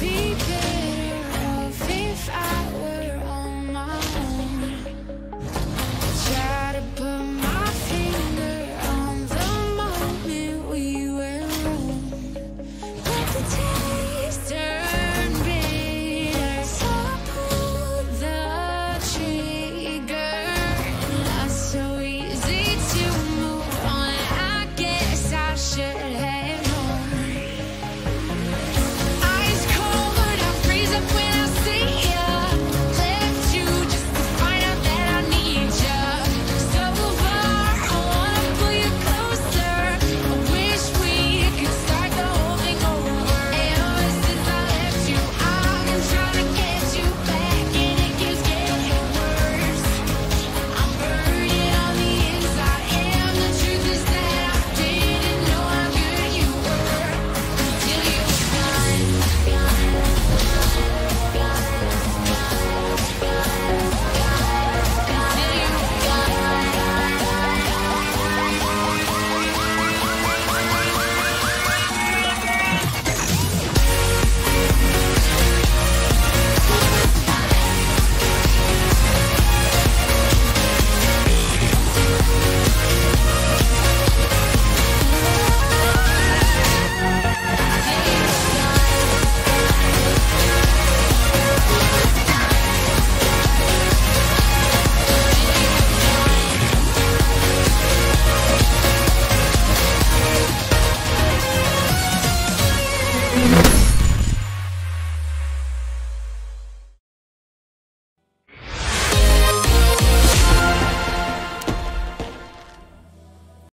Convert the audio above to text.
be